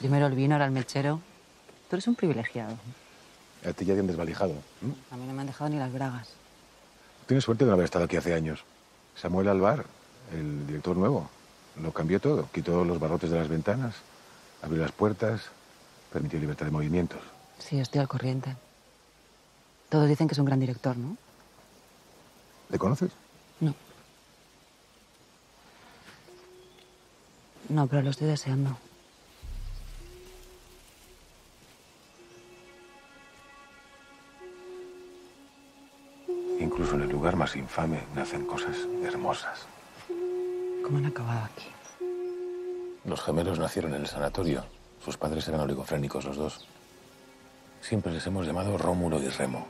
Primero el vino, ahora el mechero. Tú eres un privilegiado. A ti ya te han desvalijado. A mí no me han dejado ni las bragas. Tienes suerte de no haber estado aquí hace años. Samuel Alvar, el director nuevo, lo cambió todo. Quitó los barrotes de las ventanas, abrió las puertas, permitió libertad de movimientos. Sí, estoy al corriente. Todos dicen que es un gran director, ¿no? ¿Le conoces? No. No, pero lo estoy deseando. Incluso en el lugar más infame nacen cosas hermosas. ¿Cómo han acabado aquí? Los gemelos nacieron en el sanatorio. Sus padres eran oligofrénicos los dos. Siempre les hemos llamado Rómulo y Remo.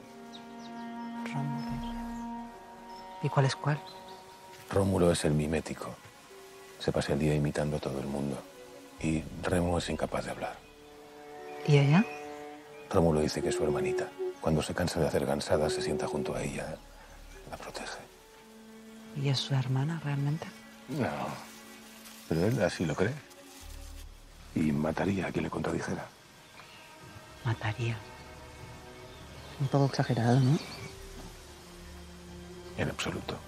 Rómulo. ¿Y cuál es cuál? Rómulo es el mimético. Se pasa el día imitando a todo el mundo. Y Remo es incapaz de hablar. ¿Y ella? Rómulo dice que es su hermanita. Cuando se cansa de hacer gansadas, se sienta junto a ella. ¿Y es su hermana realmente? No. Pero él así lo cree. Y mataría a quien le contradijera. Mataría. Un poco exagerado, ¿no? En absoluto.